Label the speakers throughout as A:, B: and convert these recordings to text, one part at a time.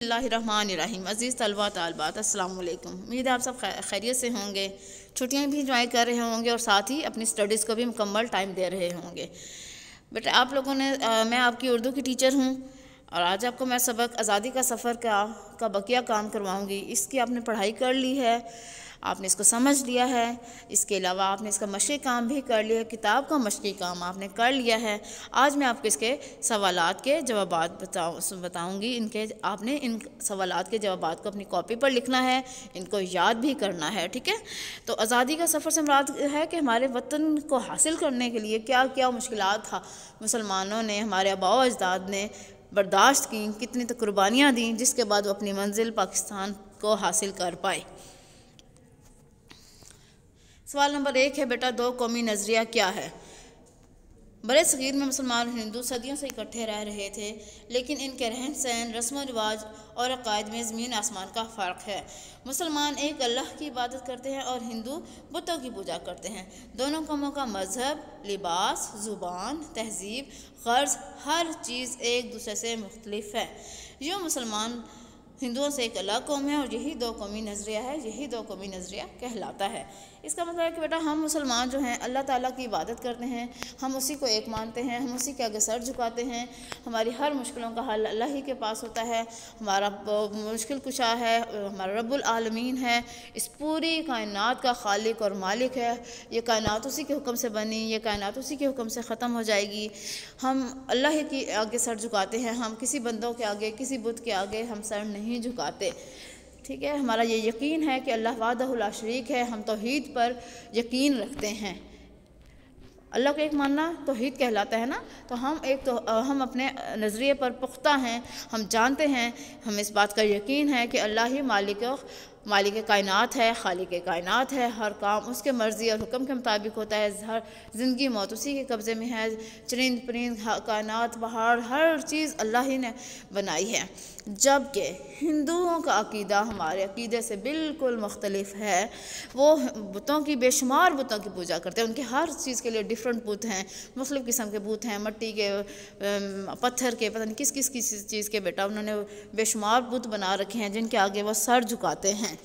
A: रहीम अज़ीज़ तलबा तलबात असल उम्मीद आप सब खैरियत से होंगे। छुट्टियाँ भी इंजॉय कर रहे होंगे और साथ ही अपनी स्टडीज़ को भी मुकम्मल टाइम दे रहे होंगे। बट आप लोगों ने आ, मैं आपकी उर्दू की टीचर हूँ। और आज आपको मैं सबक आज़ादी का सफ़र का का बकिया काम करवाऊँगी। इसकी आपने पढ़ाई कर ली है, आपने इसको समझ लिया है। इसके अलावा आपने इसका मशी काम भी कर लिया है किताब का मशी काम आपने कर लिया है। आज मैं आपको इसके सवाल के जवाब बताऊँ, बताऊँगी। इनके, आपने इन सवाल के जवाब को अपनी कॉपी पर लिखना है, इनको याद भी करना है, ठीक है? तो आज़ादी का सफ़र से मुराद है कि हमारे वतन को हासिल करने के लिए क्या क्या मुश्किल था। मुसलमानों ने, हमारे आबाव अजदाद ने बर्दाश्त की, कितनी तो कुर्बानियाँ दी, जिसके बाद वो अपनी मंजिल पाकिस्तान को हासिल कर पाए। सवाल नंबर एक है, बेटा, दो कौमी नज़रिया क्या है? बड़े सगीर में मुसलमान हिंदू सदियों से इकट्ठे रह रहे थे, लेकिन इनके रहन सहन, रस्म रिवाज और अकायद में ज़मीन आसमान का फ़र्क है। मुसलमान एक अल्लाह की इबादत करते हैं और हिंदू बुतों की पूजा करते हैं। दोनों कौमों का मज़हब, लिबास, ज़ुबान, तहजीब, ग़र्ज़, हर चीज़ एक दूसरे से मुख्तलिफ़ है। यूँ मुसलमान हिंदुओं से एक अलग कौम है और यही दो कौमी नज़रिया है, यही दो कौमी नज़रिया कहलाता है। इसका मतलब है कि बेटा, हम मुसलमान जो हैं, अल्लाह ताला की इबादत करते हैं, हम उसी को एक मानते हैं, हम उसी के आगे सर झुकाते हैं। हमारी हर मुश्किलों का हल अल्लाह ही के पास होता है। हमारा मुश्किल कुशा है, हमारा रब्बुल आलमीन है। इस पूरी कायनात का खालिक और मालिक है। ये कायनात उसी के हुक्म से बनी, ये कायनात उसी के हुक्म से ख़त्म हो जाएगी। हम अल्लाह के आगे सर झुकाते हैं, हम किसी बंदों के आगे, किसी बुत के आगे हम सर नहीं झुकाते। ठीक है? हमारा ये यकीन है कि अल्लाह वादा शरीक है, हम तोहीद पर यकीन रखते हैं। अल्लाह को एक मानना तोहद कहलाता है ना? तो हम एक तो हम अपने नज़रिए पर पुख्ता हैं, हम जानते हैं, हम इस बात का यकीन है कि अल्लाह ही मालिक मालिक कायनात है, खालिक कायनात है, हर काम उसके मर्ज़ी और हुक्म के मुताबिक होता है। हर ज़िंदगी मौत उसी के कब्ज़े में है। चरिंद, परिंद कायनात, पहाड़, हर चीज़ अल्लाह ही ने बनाई है। जबकि हिंदुओं का अकीदा हमारे अकीदे से बिल्कुल मुख्तलिफ़ है। वो बुतों की बेशुमार बुतों की पूजा करते हैं। उनके हर चीज़ के लिए डिफरेंट बुत हैं। मुख्तलिफ़ किस्म के बुत हैं। मट्टी के पत्थर के, पता नहीं किस किस किस चीज़ के बेटा उन्होंने बेशुमार बुत बना रखे हैं, जिनके आगे वो सर झुकाते हैं।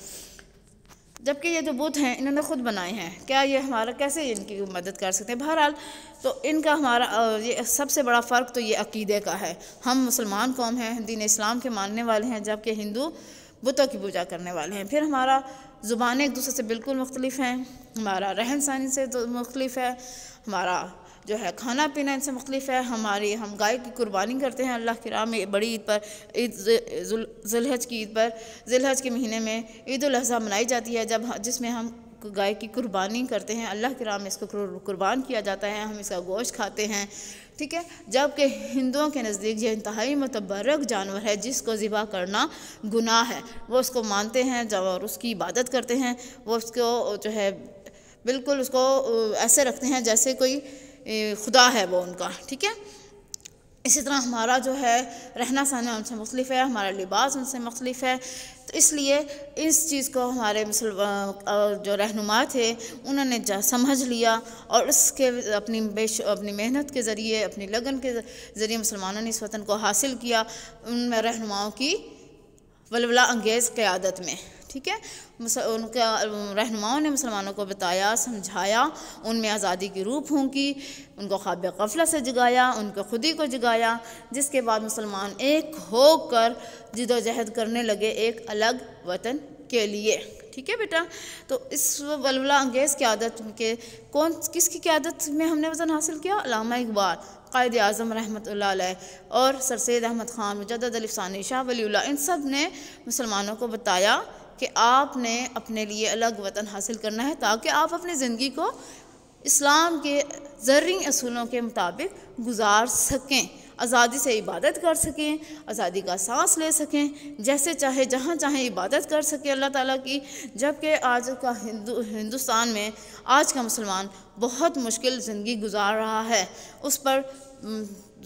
A: जबकि ये जो बुत हैं, इन्होंने ख़ुद बनाए हैं। क्या ये हमारा, कैसे इनकी मदद कर सकते हैं? बहरहाल तो इनका हमारा ये सबसे बड़ा फ़र्क तो ये अकीदे का है। हम मुसलमान कौम हैं, दीन इस्लाम के मानने वाले हैं, जबकि हिंदू बुतों की पूजा करने वाले हैं। फिर हमारा ज़ुबान एक दूसरे से बिल्कुल मुख्तलिफ़ हैं। हमारा रहन सहन से तो मुख्तलिफ़ है। हमारा जो है, खाना पीना इनसे मुख्तलिफ़ है। हमारी, हम गाय की कुर्बानी करते हैं अल्लाह के राह में, बड़ी ईद पर, ईद जिलहज की ईद पर। जिलहज के महीने में ईद अजी मनाई जाती है, जब जिसमें हम गाय की कुर्बानी करते हैं, अल्लाह के राह में इसको कुर्बान किया जाता है, हम इसका गोश्त खाते हैं। ठीक है? जबकि हिंदुओं के नज़दीक ये इंतहाई मतबरक जानवर है, जिसको ज़िबा करना गुनाह है। वो उसको मानते हैं, जब और उसकी इबादत करते हैं। वो उसको जो है, बिल्कुल उसको ऐसे रखते हैं जैसे कोई खुदा है वो उनका, ठीक है? इसी तरह हमारा जो है, रहना सहना उनसे मुख्तलिफ़ है, हमारा लिबास उनसे मुख्तलिफ़ है। तो इसलिए इस चीज़ को हमारे मुसलमान जो रहनुमा थे, उन्होंने समझ लिया और उसके अपनी बेश, अपनी मेहनत के ज़रिए, अपनी लगन के ज़रिए मुसलमानों ने इस वतन को हासिल किया उन रहनुमाओं की वलवला अंगेज़ क़्यादत में। ठीक है? उनका, रहनुमाओं ने मुसलमानों को बताया, समझाया, उनमें आज़ादी की रूप की उनको ख्वाब गफला से जगाया, उनको खुदी को जगाया, जिसके बाद मुसलमान एक होकर जिदोजहद करने लगे एक अलग वतन के लिए। ठीक है बेटा? तो इस वलवला अंगेज़ की आदत के कौन, किसकी क्यादत में हमने वज़न हासिल किया? अलामा इकबाल, कायद अज़म रहमत और सर सैद अहमद ख़ान मुजद अलिफ़ानी शाह वली इन सबने मुसलमानों को बताया कि आपने अपने लिए अलग वतन हासिल करना है ताकि आप अपनी ज़िंदगी को इस्लाम के ज़र्री असूलों के मुताबिक गुजार सकें, आज़ादी से इबादत कर सकें, आज़ादी का सांस ले सकें, जैसे चाहे, जहाँ चाहे इबादत कर सकें। अल्लाह ताला की, जबकि आज का हिंदू, हिंदुस्तान में आज का मुसलमान बहुत मुश्किल ज़िंदगी गुजार रहा है। उस पर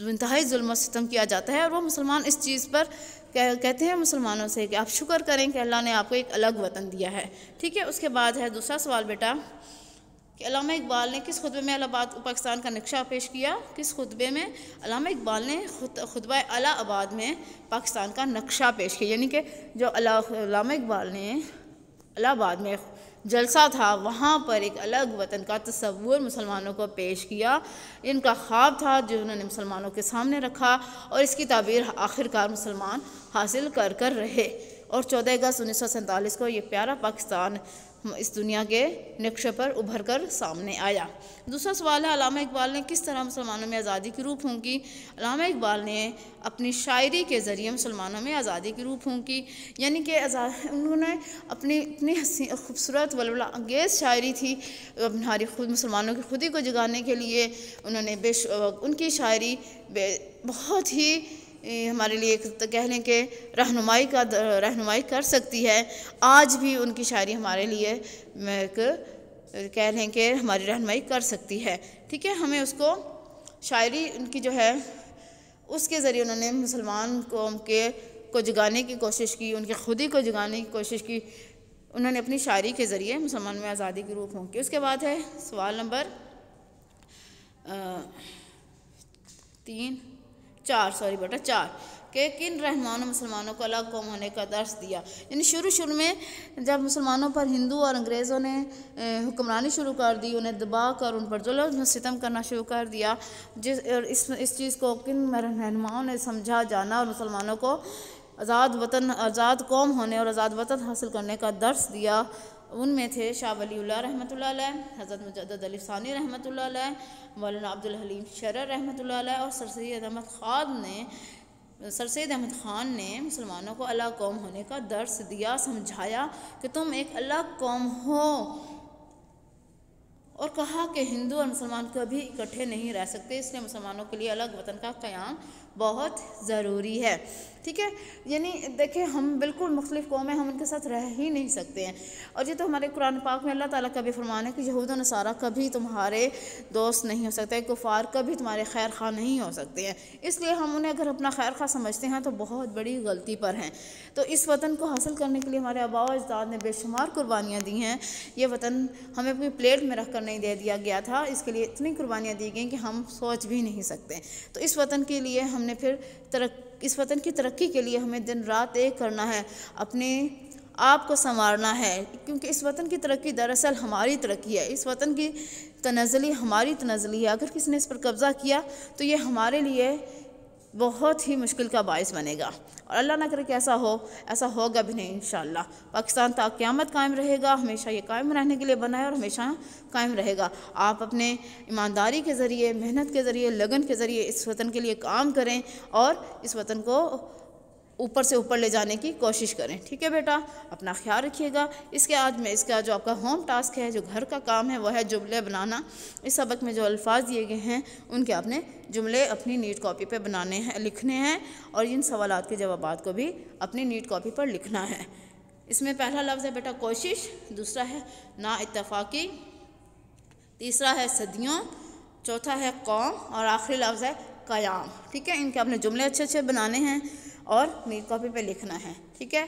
A: इंतहाई जुल्म सितम किया जाता है और वो मुसलमान इस चीज़ पर कह, कहते हैं मुसलमानों से कि आप शुक्र करें कि अल्लाह ने आपको एक अलग वतन दिया है। ठीक है उसके बाद है दूसरा सवाल बेटा कि अलामा इकबाल ने किस खुतबे में अलाहाबाद पाकिस्तान का नक्शा पेश किया? किस खुतबे में? अलामा इकबाल ने खुतबा अलाहाबाद में पाकिस्तान का नक्शा पेश किया। यानी कि जो अलामा इकबाल ने अलाहाबाद में जलसा था, वहाँ पर एक अलग वतन का तस्वूर मुसलमानों को पेश किया। इनका ख्वाब था जो उन्होंने मुसलमानों के सामने रखा और इसकी ताबीर आखिरकार मुसलमान हासिल कर कर रहे। और चौदह अगस्त उन्नीस सौ सैंतालीस को ये प्यारा पाकिस्तान इस दुनिया के नक्शे पर उभर कर सामने आया। दूसरा सवाल है, अलामा इकबाल ने किस तरह मुसलमानों में आज़ादी की रूप फूंकी अलामा इकबाल ने अपनी शायरी के ज़रिए मुसलमानों में आज़ादी की रूप फूंकी यानी कि उन्होंने अपनी, इतनी हसी, खूबसूरत वलवला अंगेज़ शायरी थी हमारी खुद, मुसलमानों की खुदी को जगाने के लिए उन्होंने बेश, उनकी शायरी बे, बहुत ही हमारे लिए तो कह लें कि रहनुमाई का रहनुमाई कर सकती है। आज भी उनकी शायरी हमारे लिए एक, कह लें कि हमारी रहनुमाई कर सकती है। ठीक है, हमें उसको, शायरी उनकी जो है, उसके ज़रिए उन्होंने मुसलमान कौम के, को जगाने की कोशिश की, उनके खुदी को जगाने की कोशिश की। उन्होंने अपनी शायरी के ज़रिए मुसलमान में आज़ादी की रूप होंगी। उसके बाद है सवाल नंबर तीन। चार सॉरी बेटा चार। के किन रहमान मुसलमानों को अलग कौम होने का दर्श दिया? यानी शुरू शुरू में जब मुसलमानों पर हिंदू और अंग्रेज़ों ने हुक्मरानी शुरू कर दी, उन्हें दबा कर उन पर जुल्म सितम करना शुरू कर दिया, जिस इस इस चीज़ को किन रहनुमाओं ने समझा जाना और मुसलमानों को आज़ाद वतन, आज़ाद कौम होने और आज़ाद वतन हासिल करने का दर्श दिया। उनमें थे शाह वली रहमत हज़रत मुजद अली सानी रहमत मौलाना अब्दुल हलीम शरर रहमत और सर सैद अहमद ख़ान ने, सर सैद अहमद ख़ान ने मुसलमानों को अलग कौम होने का दर्स दिया, समझाया कि तुम एक अलग कौम हो और कहा कि हिंदू और मुसलमान कभी इकट्ठे नहीं रह सकते, इसलिए मुसलमानों के लिए अलग वतन का क़्याम बहुत ज़रूरी है। ठीक है? यानी देखिए, हम बिल्कुल मुख्तलिफ़ कौम कौमें हम उनके साथ रह ही नहीं सकते हैं। और ये तो हमारे कुरान पाक में अल्लाह ताला का भी फरमान है कि यहूद नसारा कभी तुम्हारे दोस्त नहीं हो सकते, कुफार कभी तुम्हारे खैर खा नहीं हो सकते हैं। इसलिए हम उन्हें अगर अपना खैर खा समझते हैं तो बहुत बड़ी गलती पर हैं। तो इस वतन को हासिल करने के लिए हमारे आबा अजदाद ने बेशुमार कुर्बानियाँ दी हैं। ये वतन हमें अपनी प्लेट में रख कर नहीं दे दिया गया था, इसके लिए इतनी कुर्बानियाँ दी गई कि हम सोच भी नहीं सकते। तो इस वतन के लिए हमने फिर तरक्, इस वतन की तरक्की के लिए हमें दिन रात एक करना है, अपने आप को संवारना है, क्योंकि इस वतन की तरक्की दरअसल हमारी तरक्की है, इस वतन की तनजली हमारी तनजली है। अगर किसी ने इस पर कब्ज़ा किया तो ये हमारे लिए बहुत ही मुश्किल का बायस बनेगा। और अल्लाह ना करे कि ऐसा हो, ऐसा होगा भी नहीं इन पाकिस्तान तक क़्यामत कायम रहेगा, हमेशा ये कायम रहने के लिए बना है और हमेशा कायम रहेगा। आप अपने ईमानदारी के ज़रिए, मेहनत के ज़रिए, लगन के ज़रिए इस वतन के लिए काम करें और इस वतन को ऊपर से ऊपर ले जाने की कोशिश करें। ठीक है बेटा? अपना ख्याल रखिएगा। इसके आज में इसका जो आपका होम टास्क है, जो घर का काम है वह है जुमले बनाना। इस सबक में जो अल्फाज दिए गए हैं, उनके आपने जुमले अपनी नीट कॉपी पे बनाने हैं, लिखने हैं और इन सवाल के जवाब को भी अपनी नीट कॉपी पर लिखना है। इसमें पहला लफ्ज़ है बेटा कोशिश, दूसरा है ना इतफाक़ी तीसरा है सदियों, चौथा है कौम और आखिरी लफ्ज़ है क़याम। ठीक है? इनके अपने जुमले अच्छे अच्छे बनाने हैं। और नीट कॉपी पे लिखना है, ठीक है?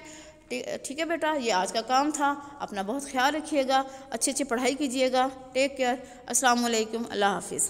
A: ठीक है बेटा? ये आज का काम था। अपना बहुत ख्याल रखिएगा अच्छी अच्छी पढ़ाई कीजिएगा। टेक केयर अस्सलाम वालेकुम अल्लाह हाफिज़।